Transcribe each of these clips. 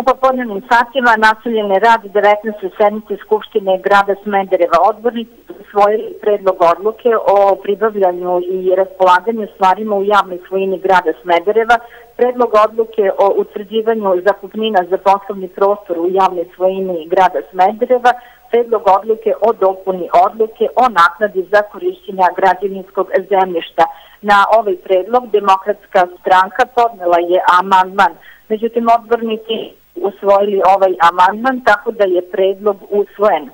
U popodnevnim satima nastavljene rad 19. sednice Skupštine grada Smedereva odbornici usvojili predlog odluke o pribavljanju i raspolaganju stvarima u javnoj svojini grada Smedereva, predlog odluke o utvrđivanju zakupnina za poslovni prostor u javnoj svojini grada Smedereva, predlog odluke o dopuni odluke o naknadi za korišćenja građevinskog zemljišta. Na ovaj predlog demokratska stranka podnela je amandman. Međutim, odbornici usvojili ovaj amandman, tako da je predlog usvojen.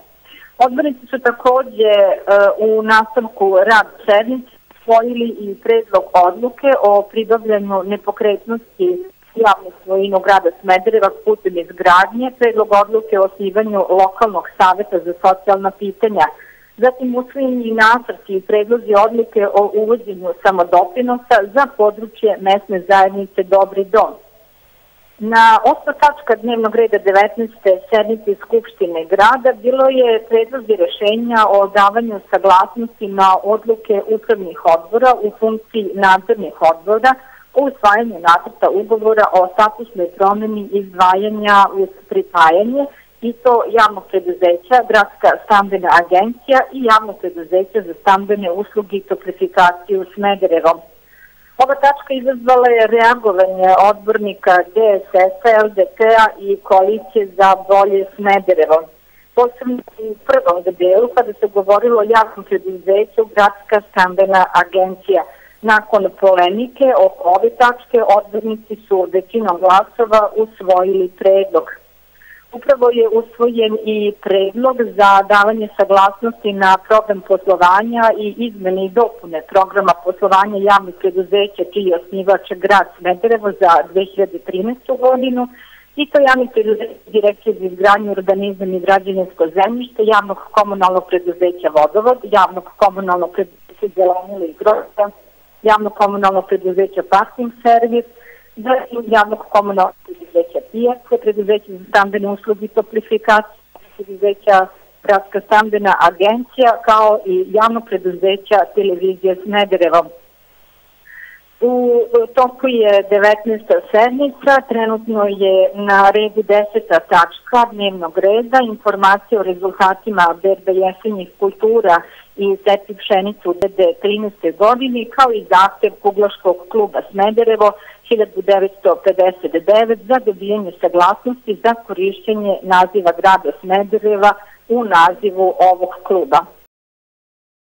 Odbornici su takođe e, u nastavku rad sednice usvojili i predlog odluke o pribavljanju nepokretnosti javne svojinu grada Smedereva putem izgradnje, predlog odluke o osnivanju lokalnog saveta za socijalna pitanja, zatim usvojeni nasrti i predlozi odluke o uvođenju samodoprinosa za područje mesne zajednice Dobri dom. Na osma tačka dnevnog reda 19. sednice Skupštine grada bilo je predlozi rešenja o davanju saglasnosti na odluke upravnih odbora u funkciji nadzornih odbora o usvajanju nacrta ugovora o statusnoj promeni izdvajanja uz pripajanje i to javnog preduzeća, Gradska stambena agencija i javnog preduzeća za stambene usluge i toplifikaciju Smederevom. Ova tačka izazvala je reagovanje odbornika DSS-a, LDP-a i koalicije za bolje Smederevo. Posebno u prvom delu kada se govorilo o javnom preduzeću Gradska stambena agencija. Nakon polemike oko ove tačke odbornici su većinom glasova usvojili predlog. Upravo je usvojen i predlog za davanje saglasnosti na program poslovanja i izmene i dopune programa poslovanja javnih preduzeća čiji je osnivač grad Smederevo za 2013. godinu i to javnih preduzeća Direkcije za izgradnju, urbanizam i građevinsko zemljište, javnog komunalnog preduzeća Vodovod, javnog komunalnog preduzeća Zelenila i Groza, javnog komunalnog preduzeća Parking Servis, zatim javnog komunalnog Pijace, preduzeća za stambene usluge i toplifikaciju, preduzeća Gradska stambena agencija, kao i javno preduzeća Televizija Smederevo. U toku je 19. sednica, trenutno je na redu 10. tačka dnevnog reda, informacija o rezultatima berbe jesenjih kultura i seti pšenicu u 2013. godini, kao i zahtev Kuglaškog kluba Smederevo 1959 za dobijanje saglasnosti za korišćenje naziva grada Smedereva u nazivu ovog kluba.